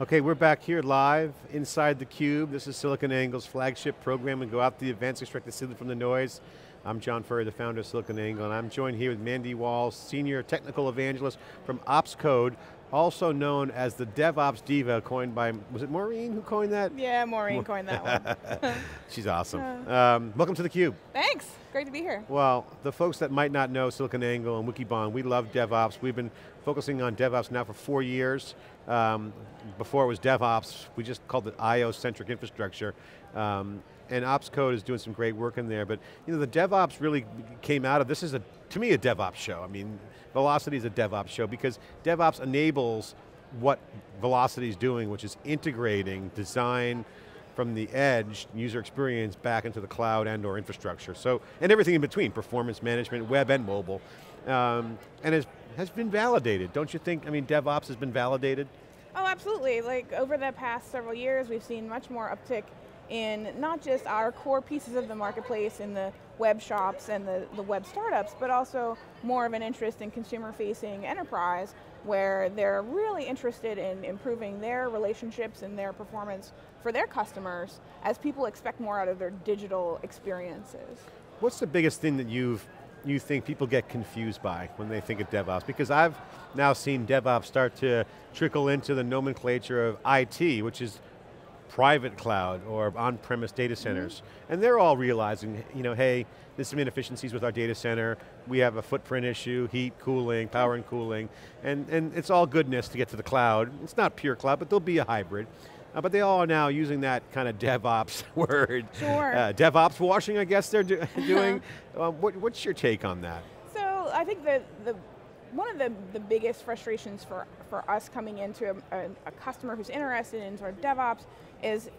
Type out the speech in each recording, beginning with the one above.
Okay, we're back here live inside theCUBE. This is SiliconANGLE's flagship program We go out to the events, extract the signal from the noise. I'm John Furrier, the founder of SiliconANGLE, and I'm joined here with Mandi Walls, Senior Technical Evangelist from Opscode, also known as the DevOps Diva, coined by, was it Maureen who coined that? Yeah, Maureen coined that one. She's awesome. Um, welcome to theCUBE. Thanks, great to be here. Well, the folks that might not know SiliconANGLE and Wikibon, we love DevOps. We've been focusing on DevOps now for four years. Um, before it was DevOps, we just called it IO-centric infrastructure. Um, and Opscode is doing some great work in there, but you know, the DevOps really came out of, this is a, to me a DevOps show. I mean, Velocity is a DevOps show because DevOps enables what Velocity is doing, which is integrating design from the edge, user experience, back into the cloud and or infrastructure. So, and everything in between, performance management, web and mobile. Um, and has, has been validated, don't you think? I mean, DevOps has been validated? Oh, absolutely. Like over the past several years, we've seen much more uptick in not just our core pieces of the marketplace in the web shops and the, the web startups, but also more of an interest in consumer facing enterprise where they're really interested in improving their relationships and their performance for their customers as people expect more out of their digital experiences. What's the biggest thing that you've you think people get confused by when they think of DevOps? Because I've now seen DevOps start to trickle into the nomenclature of IT, which is private cloud or on-premise data mm-hmm. centers. Mm -hmm. And they're all realizing, you know, hey, there's some inefficiencies with our data center, we have a footprint issue, heat, cooling, power and cooling, and, and it's all goodness to get to the cloud. It's not pure cloud, but there'll be a hybrid. Uh, but they all are now using that kind of DevOps word. Sure. Uh, DevOps washing, I guess they're do doing. Uh, what, what's your take on that? So I think that the one of the, the biggest frustrations for, for us coming into a, a, a customer who's interested in sort of DevOps is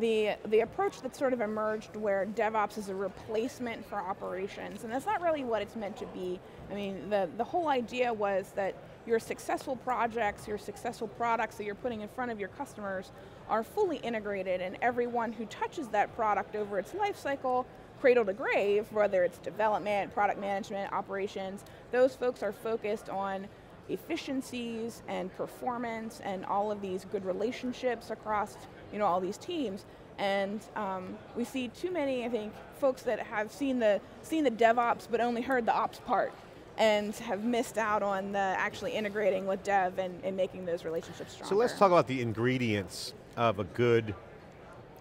the, the approach that sort of emerged where DevOps is a replacement for operations, and that's not really what it's meant to be. I mean, the, the whole idea was that your successful projects, your successful products that you're putting in front of your customers are fully integrated, and everyone who touches that product over its life cycle cradle to grave, whether it's development, product management, operations, those folks are focused on efficiencies and performance and all of these good relationships across you know, all these teams. And um, we see too many, I think, folks that have seen the, seen the DevOps but only heard the ops part and have missed out on the actually integrating with dev and, and making those relationships stronger. So let's talk about the ingredients of a good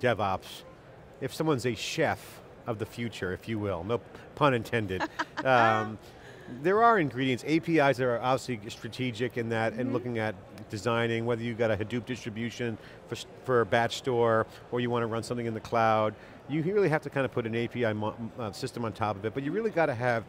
DevOps. If someone's a chef, of the future, if you will, no pun intended. um, there are ingredients, APIs that are obviously strategic in that, mm -hmm. and looking at designing, whether you've got a Hadoop distribution for, for a batch store, or you want to run something in the cloud, you really have to kind of put an API uh, system on top of it, but you really got to have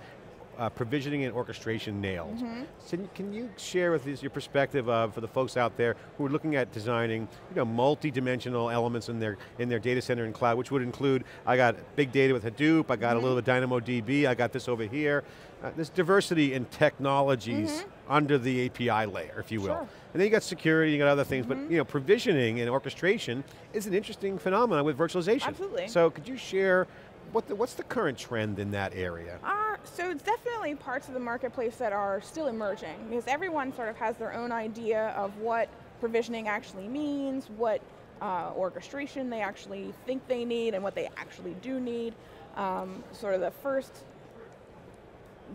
uh, provisioning and orchestration nailed. Mm -hmm. So can you share with us your perspective of, for the folks out there who are looking at designing you know, multi-dimensional elements in their, in their data center and cloud, which would include, I got big data with Hadoop, I got mm -hmm. a mm-hmm. little bit of DynamoDB, I got this over here. Uh, there's diversity in technologies mm -hmm. under the API layer, if you will. Sure. And then you got security, you got other things, but you know, provisioning and orchestration is an interesting phenomenon with virtualization. Absolutely. So could you share what the, what's the current trend in that area? Uh, so it's definitely parts of the marketplace that are still emerging because everyone sort of has their own idea of what provisioning actually means, what uh, orchestration they actually think they need and what they actually do need. Um, sort of the first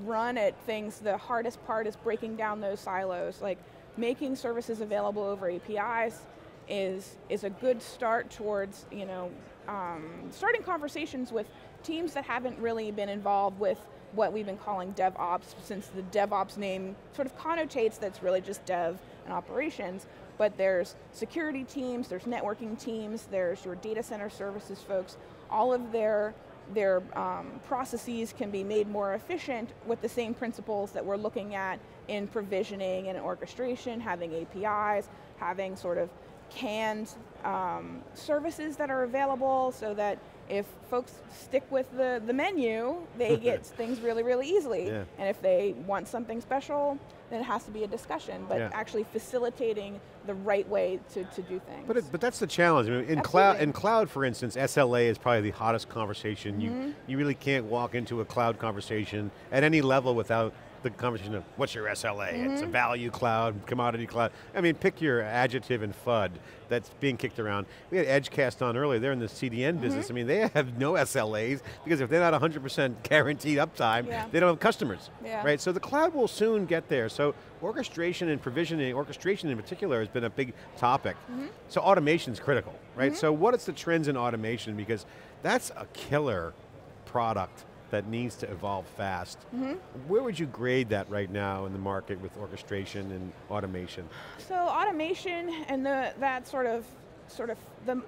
run at things, the hardest part is breaking down those silos, like making services available over APIs is, is a good start towards, you know, um, starting conversations with teams that haven't really been involved with what we've been calling DevOps, since the DevOps name sort of connotates that's really just dev and operations, but there's security teams, there's networking teams, there's your data center services folks, all of their their um, processes can be made more efficient with the same principles that we're looking at in provisioning and orchestration, having APIs, having sort of canned um, services that are available so that if folks stick with the, the menu, they get things really, really easily. Yeah. And if they want something special, then it has to be a discussion, but yeah. actually facilitating the right way to, to do things. But, it, but that's the challenge. I mean, in, cloud, in cloud, for instance, SLA is probably the hottest conversation. Mm -hmm. You, mm-hmm. you really can't walk into a cloud conversation at any level without the conversation of what's your SLA? It's a mm-hmm. value cloud, commodity cloud. I mean, pick your adjective and FUD that's being kicked around. We had EdgeCast on earlier, they're in the CDN mm-hmm. business. I mean, they have no SLAs because if they're not 100% guaranteed uptime, Yeah. they don't have customers, Yeah. right? So the cloud will soon get there. So orchestration and provisioning, orchestration in particular has been a big topic. Mm-hmm. So automation is critical, right? So what is the trends in automation? Because that's a killer product that needs to evolve fast. Where would you grade that right now in the market with orchestration and automation? So automation and the that sort of sort of the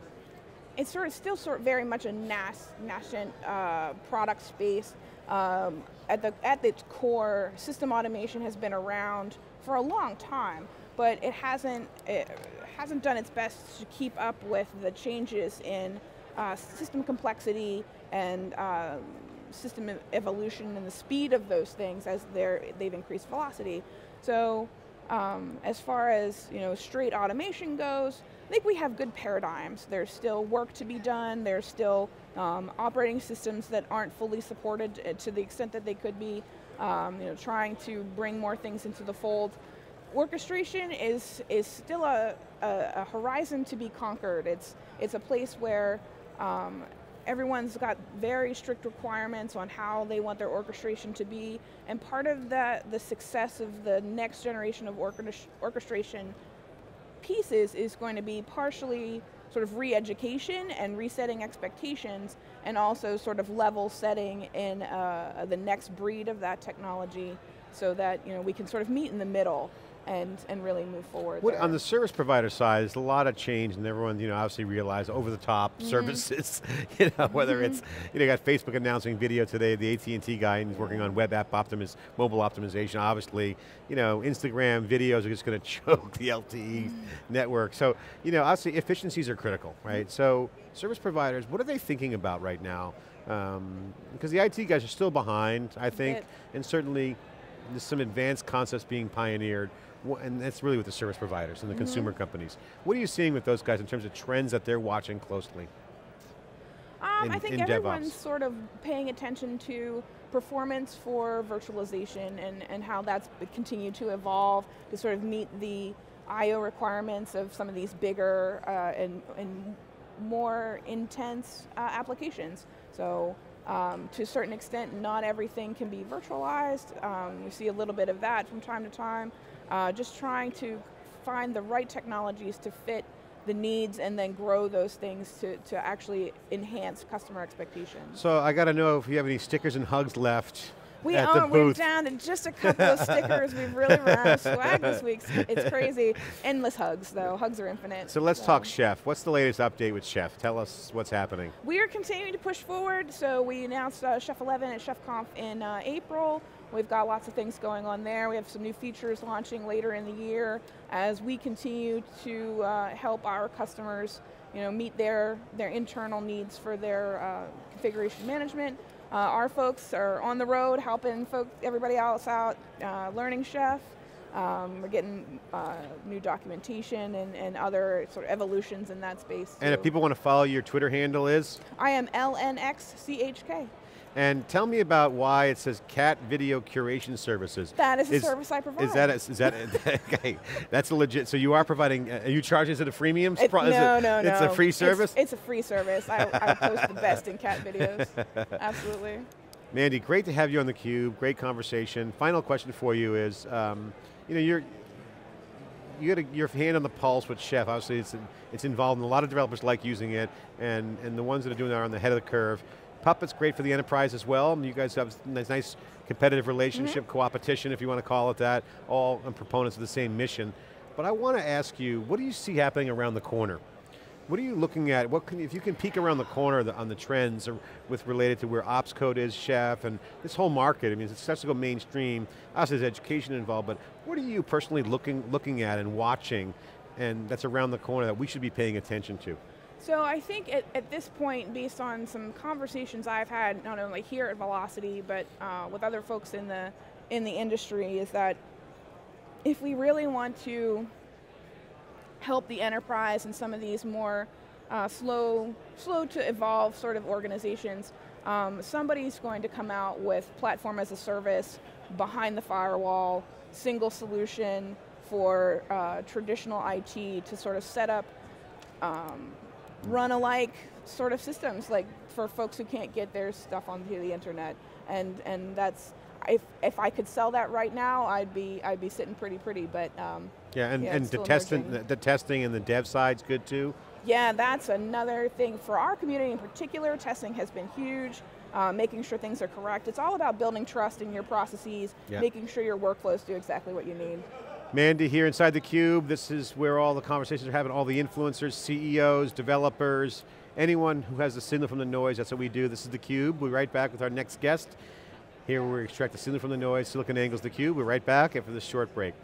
it's sort of still sort of very much a nas, nascent uh, product space. Um, at the at its core, system automation has been around for a long time, but it hasn't it hasn't done its best to keep up with the changes in uh, system complexity and um, system ev- evolution and the speed of those things as they're they've increased velocity. So um, as far as you know, straight automation goes, I think we have good paradigms. There's still work to be done. There's still um, operating systems that aren't fully supported uh, to the extent that they could be. Um, you know, trying to bring more things into the fold. Orchestration is is still a, a, a horizon to be conquered. It's it's a place where um, everyone's got very strict requirements on how they want their orchestration to be, and part of the the success of the next generation of orchest- orchestration pieces is going to be partially sort of re-education and resetting expectations, and also sort of level setting in uh, the next breed of that technology, so that you know we can sort of meet in the middle and and really move forward. What, on the service provider side, there's a lot of change, and everyone, you know, obviously realized over-the-top Mm-hmm. services. you know, whether it's, you know, you got Facebook announcing video today. The AT&T guy is working on web app optimiz, mobile optimization. Obviously, you know, Instagram videos are just going to choke the LTE Mm-hmm. network. So, you know, obviously efficiencies are critical, right? So, service providers, what are they thinking about right now? Um, because the IT guys are still behind, I think, and certainly there's some advanced concepts being pioneered, and that's really with the service providers and the consumer companies. What are you seeing with those guys in terms of trends that they're watching closely? Um, in- I think in everyone's DevOps? sort of paying attention to performance for virtualization and, and how that's continued to evolve to sort of meet the I/O requirements of some of these bigger uh, and, and more intense uh, applications. So. Um, to a certain extent, not everything can be virtualized. Um, we see a little bit of that from time to time. Uh, just trying to find the right technologies to fit the needs and then grow those things to, to actually enhance customer expectations. So I got to know if you have any stickers and hugs left We at the we're down to just a couple of stickers. We've really run out of swag this week. It's crazy. Endless hugs though. Hugs are infinite. So let's talk Chef. What's the latest update with Chef? Tell us what's happening. We are continuing to push forward. So we announced uh, Chef 11 at ChefConf in uh, April. We've got lots of things going on there. We have some new features launching later in the year as we continue to uh, help our customers, you know, meet their their internal needs for their uh, configuration management. Uh, our folks are on the road helping folk, everybody else out, uh, learning Chef. Um, we're getting uh, new documentation and, and other sort of evolutions in that space. And if people want to follow your Twitter handle is? I am LNXCHK. And tell me about why it says Cat Video Curation Services. That is a service I provide. Is that, a, is that, okay, that's a legit, so you are providing, uh, are you charging, is it a freemium? It- no, it- no, no. It's a free service? It's, a free service. I, I post the best in cat videos. Absolutely. Mandi, great to have you on theCUBE, great conversation. Final question for you is, um, you know, you're, you got a, your hand on the pulse with Chef. Obviously, it's, it's involved, and a lot of developers like using it, and, and the ones that are doing it are on the head of the curve. Puppet's great for the enterprise as well. You guys have a nice, competitive relationship, mm-hmm. co-opetition, if you want to call it that, all proponents of the same mission. But I want to ask you, what do you see happening around the corner? What are you looking at? What can, if you can peek around the corner the, on the trends or with related to where Opscode is, chef, and this whole market. I mean, it starts to go mainstream. Obviously, there's education involved, but what are you personally looking looking at and watching, and that's around the corner that we should be paying attention to? So I think at, at this point, based on some conversations I've had, not only here at Velocity, but uh, with other folks in the in the industry, is that if we really want to help the enterprise and some of these more uh, slow, slow to evolve sort of organizations, um, somebody's going to come out with platform as a service behind the firewall, single solution for uh, traditional IT to sort of set up um, run alike sort of systems, like for folks who can't get their stuff onto the internet. And and that's if if I could sell that right now, I'd be I'd be sitting pretty pretty. But um, yeah, and, yeah, and the testing, the, the testing and the dev side's good too. Yeah, that's another thing. For our community in particular, testing has been huge. Uh, making sure things are correct. It's all about building trust in your processes, Yeah. making sure your workflows do exactly what you need. Mandi here inside theCUBE. This is where all the conversations are having, all the influencers, CEOs, developers, anyone who has the signal from the noise, that's what we do. This is theCUBE. We'll be right back with our next guest. Here we extract the signal from the noise, SiliconANGLE's theCUBE. We're right back after this short break.